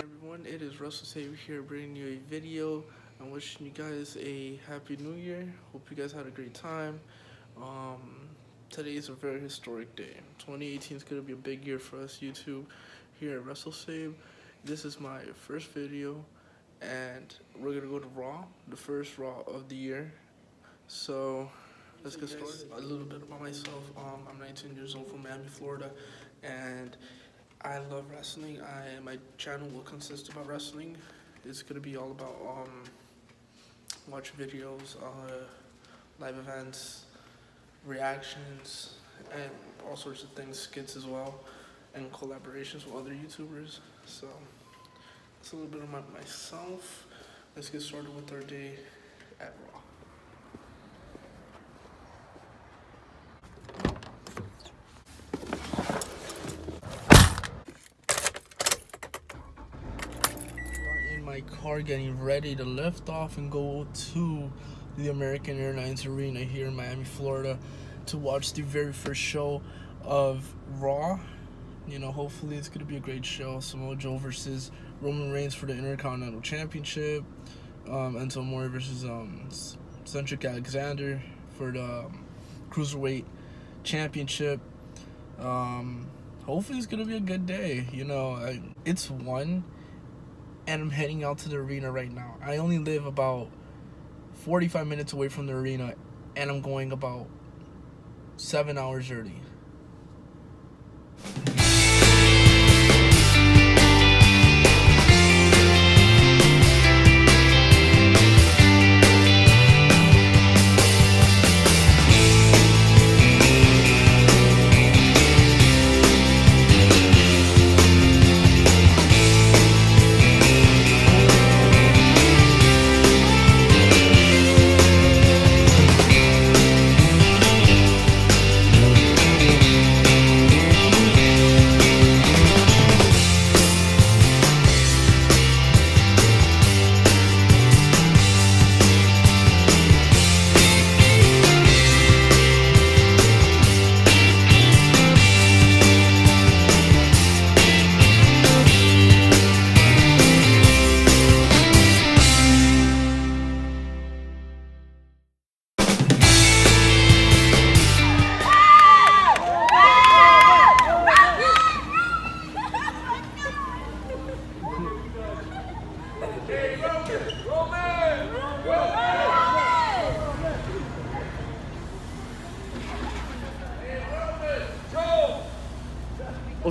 everyone, it is Russell Savior here bringing you a video. I'm wishing you guys a happy new year. Hope you guys had a great time. Um, today is a very historic day. 2018 is going to be a big year for us YouTube here at WrestleSave. This is my first video and we're going to go to Raw, the first Raw of the year. So let's get started. A little bit about myself. Um, I'm 19 years old from Miami, Florida and I love wrestling. I my channel will consist about wrestling. It's gonna be all about um watch videos, uh, live events, reactions, and all sorts of things, skits as well, and collaborations with other YouTubers. So that's a little bit about myself. Let's get started with our day at Raw. in my car getting ready to lift off and go to the American Airlines Arena here in Miami, Florida to watch the very first show of Raw. You know, hopefully it's going to be a great show. Samoa Joe versus Roman Reigns for the Intercontinental Championship. Um, Enzo Amore versus um, Cedric Alexander for the um, Cruiserweight Championship. Um, hopefully it's going to be a good day. You know, I, it's one and I'm heading out to the arena right now. I only live about 45 minutes away from the arena, and I'm going about seven hours early.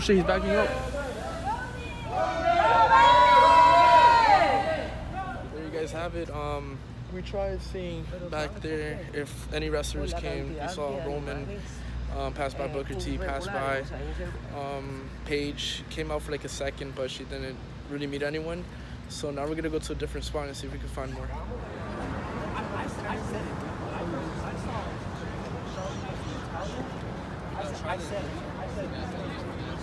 Shit, he's backing up. There you guys have it. Um, we tried seeing back there if any wrestlers came. We saw Roman um, pass by Booker T, pass by um, Paige. Came out for like a second, but she didn't really meet anyone. So now we're gonna go to a different spot and see if we can find more. I said, I said, bueno, no nos dejan guys that was um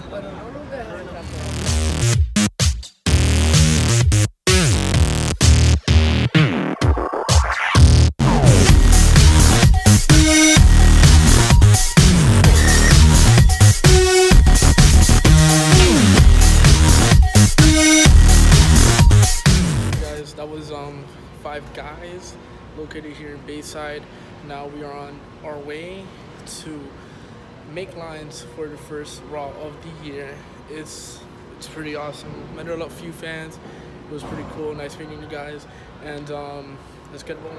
Um, five guys located here in bayside. Now we are on our way to make lines for the first raw of the year it's it's pretty awesome. Met a lot few fans. It was pretty cool nice meeting you guys. And um let's get rolling.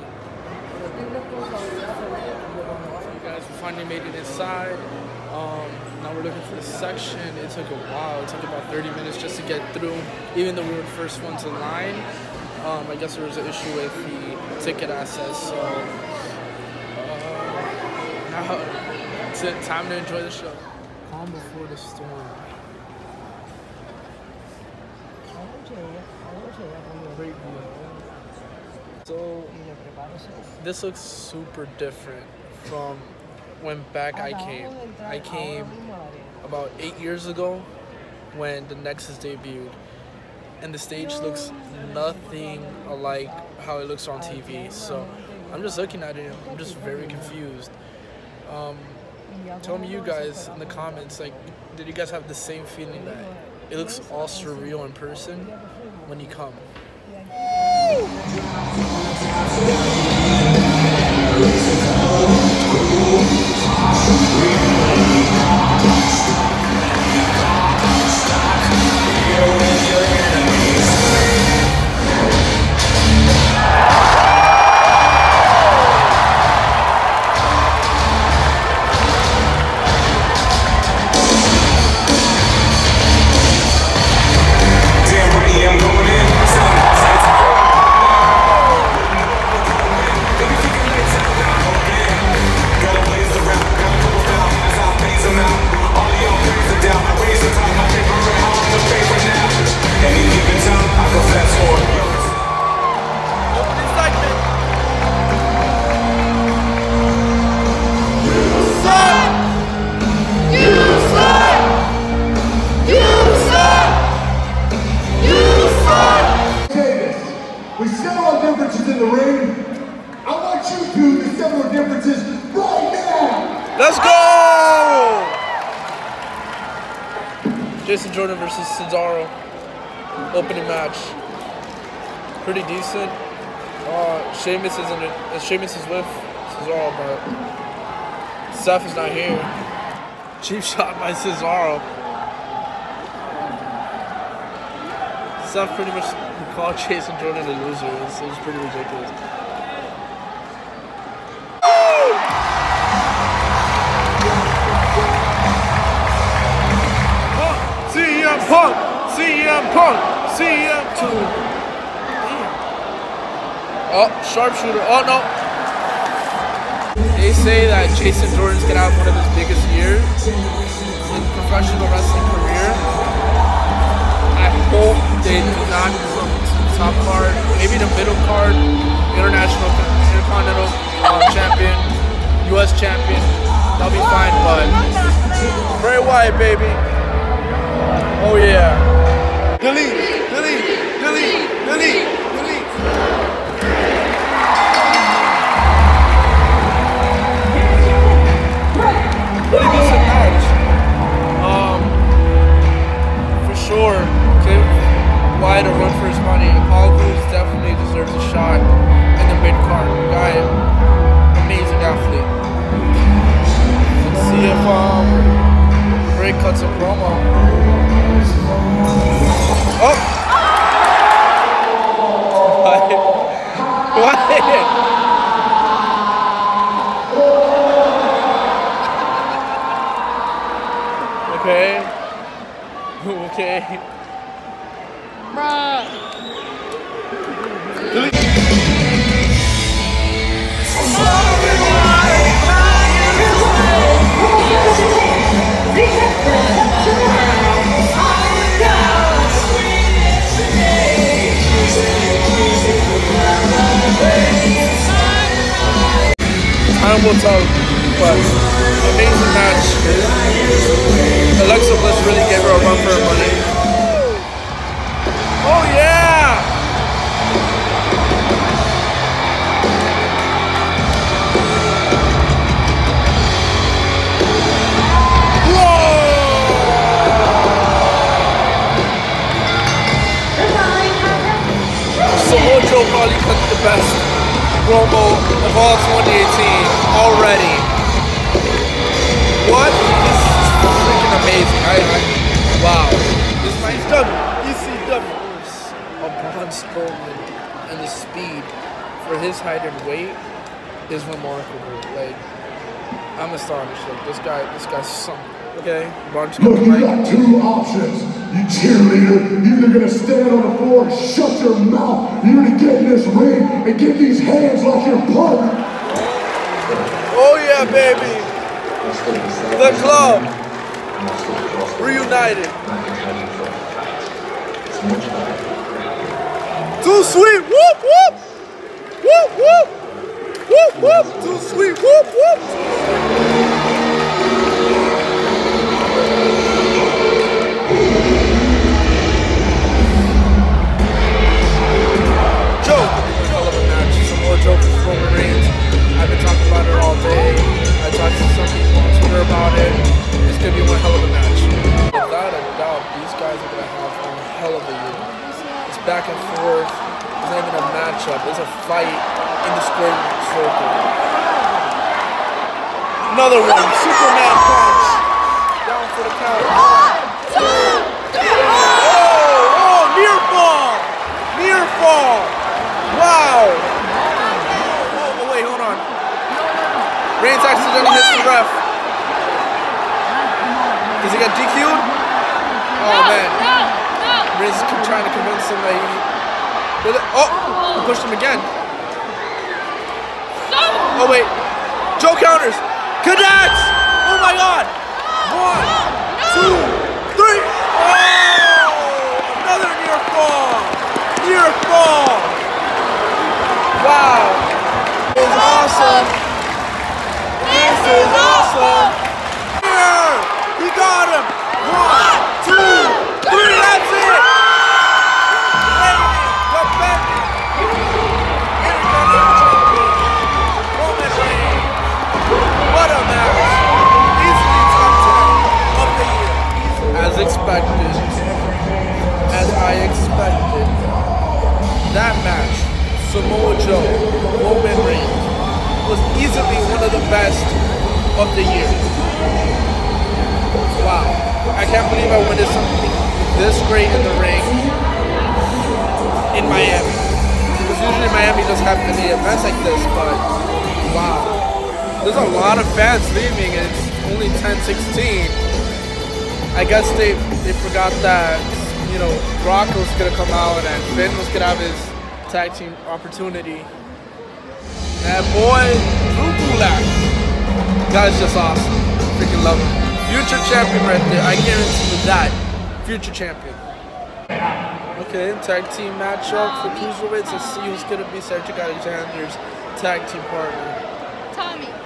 You guys we finally made it inside. Um, now we're looking for the section. It took a while. It took about 30 minutes just to get through. Even though we were the first ones in line um, I guess there was an issue with the ticket access so uh, now it's it, time to enjoy the show calm before the storm great view so this looks super different from when back I came. I came about eight years ago when the Nexus debuted, and the stage looks nothing alike how it looks on TV. So I'm just looking at it, I'm just very confused. Um, Tell me you guys in the comments, like, did you guys have the same feeling that it looks all surreal in person when you come? Jordan versus Cesaro. Opening match. Pretty decent. Uh, Sheamus is in it. Uh, Sheamus is with Cesaro, but Seth is not here. Cheap shot by Cesaro. Seth pretty much called Jason Jordan a loser. It was pretty ridiculous. CM Punk, CM Punk, CM two. Oh, sharpshooter. Oh no. They say that Jason Jordan's gonna have one of his biggest years in professional wrestling career. I hope they do not come to the top card, maybe the middle card, international, intercontinental uh, champion, U.S. champion. That'll be fine, but Bray Wyatt, baby. Oh yeah. Delete, delete, delete, delete, delete. What? Okay. Okay. Time will tell, but amazing match. Alexa Bliss really gave her a run for her money. Oh yeah! Whoa! Samoa Joe probably cut the best promo of all 2018 already. What? This is freaking amazing. I, I wow. This is double. ECW. Of Braun Strowman and the speed for his height and weight is remarkable. Like I'm astonished. Like this guy, this guy's something. Okay, Braun's Look, you mic. got two options. You cheerleader, you're either gonna stand on the floor and shut your mouth, you're gonna get in this ring and get these hands like your partner. Oh yeah, baby. The club reunited. Too sweet. Whoop whoop. Whoop whoop. Whoop whoop. Too sweet. Whoop whoop. Fight in the square circle. Another one. Superman punch. Down for the count. Oh, oh, near fall. Near fall. Wow. Oh, oh, wait, hold on. Reigns accidentally hits the ref. Does he get DQ'd? Oh, man. Reigns is trying to convince him that he. Oh, he pushed him again. Oh, wait. Joe counters. Like this, but wow. There's a lot of fans leaving and it's only 10-16. I guess they, they forgot that, you know, Brock was gonna come out and Finn was gonna have his tag team opportunity. And boy, Drew Gulak. Guy's just awesome. Freaking love him. Future champion right there. I guarantee you that. Future champion. Okay, tag team matchup for cruiserweights. Let's see who's gonna be Cedric Alexander's tag team partner. Tommy.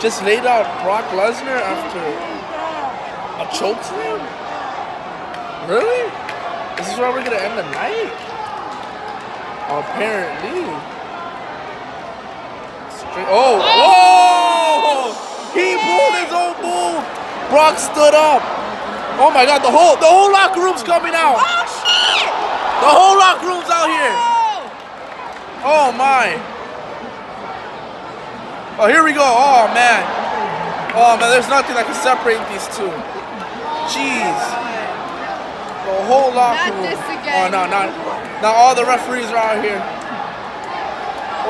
Just laid out Brock Lesnar after a choke slam? Really? This is where we're gonna end the night? Apparently. Straight. Oh! Whoa! He pulled his own move. Brock stood up. Oh my God! The whole the whole locker room's coming out. Oh shit! The whole locker room's out here. Oh, oh my. Oh, here we go. Oh man. Oh man, there's nothing that can separate these two. Jeez. The whole locker Not room. this Oh no, not now all the referees are out here.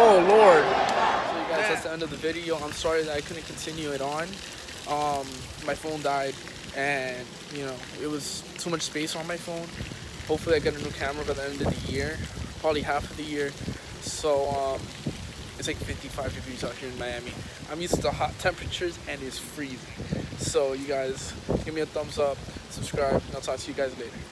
Oh lord. So you guys, that's the end of the video. I'm sorry that I couldn't continue it on. Um, my phone died, and you know it was too much space on my phone. Hopefully, I get a new camera by the end of the year, probably half of the year. So um, it's like 55 degrees out here in Miami. I'm used to hot temperatures, and it's freezing. So you guys, give me a thumbs up, subscribe, and I'll talk to you guys later.